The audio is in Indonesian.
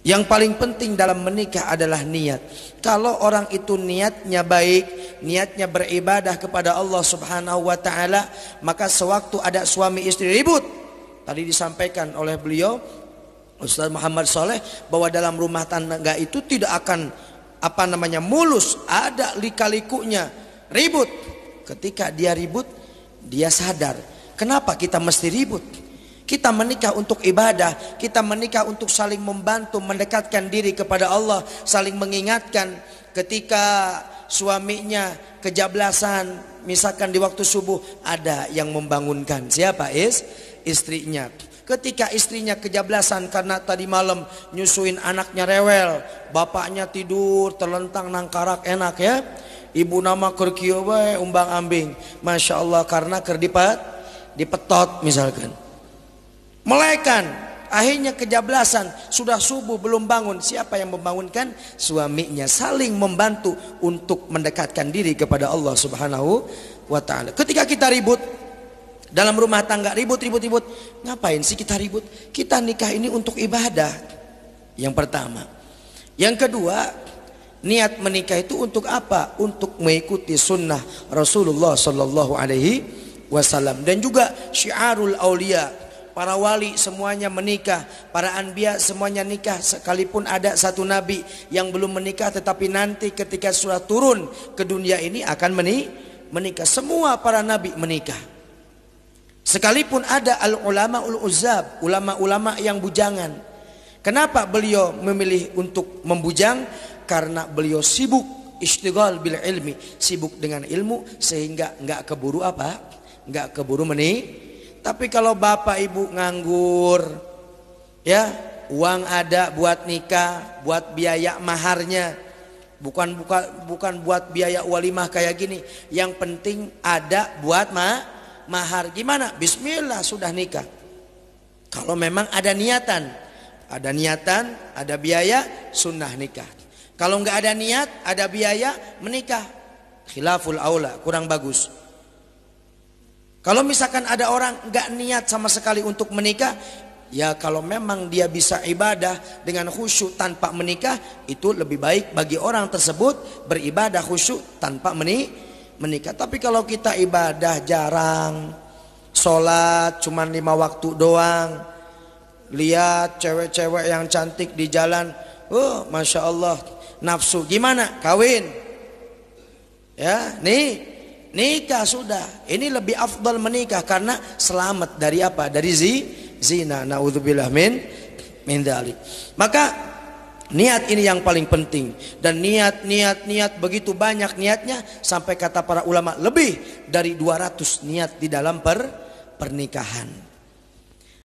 Yang paling penting dalam menikah adalah niat. Kalau orang itu niatnya baik, niatnya beribadah kepada Allah Subhanahu wa taala, maka sewaktu ada suami istri ribut, tadi disampaikan oleh beliau Ustaz Muhammad Soleh bahwa dalam rumah tangga itu tidak akan apa namanya mulus, ada lika-likunya, ribut. Ketika dia ribut, dia sadar, kenapa kita mesti ribut? Kita menikah untuk ibadah, kita menikah untuk saling membantu, mendekatkan diri kepada Allah, saling mengingatkan ketika suaminya kejablasan, misalkan di waktu subuh ada yang membangunkan. Siapa? Is istrinya. Ketika istrinya kejablasan karena tadi malam nyusuin anaknya rewel, bapaknya tidur terlentang nangkarak enak ya. Ibu nama kerkio umbang ambing. Masya Allah karena kerdipat dipetot misalkan. Melaikan, akhirnya kejablasan, sudah subuh belum bangun. Siapa yang membangunkan? Suaminya saling membantu untuk mendekatkan diri kepada Allah Subhanahu wa taala. Ketika kita ribut dalam rumah tangga ribut ribut ribut, ngapain sih kita ribut? Kita nikah ini untuk ibadah. Yang pertama. Yang kedua, niat menikah itu untuk apa? Untuk mengikuti sunnah Rasulullah Sallallahu Alaihi Wasallam dan juga syiarul aulia para wali semuanya menikah, para anbiya semuanya nikah sekalipun ada satu nabi yang belum menikah tetapi nanti ketika sudah turun ke dunia ini akan menikah. Semua para nabi menikah. Sekalipun ada al ulama ul uzab, ulama-ulama yang bujangan. Kenapa beliau memilih untuk membujang? Karena beliau sibuk istighal bil ilmi, sibuk dengan ilmu sehingga nggak keburu apa? nggak keburu menikah tapi kalau bapak ibu nganggur, ya uang ada buat nikah, buat biaya maharnya, bukan bukan bukan buat biaya walimah kayak gini. Yang penting ada buat ma mahar. Gimana? Bismillah sudah nikah. Kalau memang ada niatan, ada niatan, ada biaya, sunnah nikah. Kalau nggak ada niat, ada biaya, menikah. Khilaful aula, kurang bagus. Kalau misalkan ada orang nggak niat sama sekali untuk menikah, ya kalau memang dia bisa ibadah dengan khusyuk tanpa menikah, itu lebih baik bagi orang tersebut beribadah khusyuk tanpa menikah. Tapi kalau kita ibadah jarang, sholat cuma lima waktu doang, lihat cewek-cewek yang cantik di jalan, oh masya Allah, nafsu gimana? Kawin, ya nih nikah sudah. Ini lebih afdal menikah karena selamat dari apa? Dari zi, zina. Nauzubillah min min dalik. Maka niat ini yang paling penting dan niat niat niat begitu banyak niatnya sampai kata para ulama lebih dari 200 niat di dalam per pernikahan.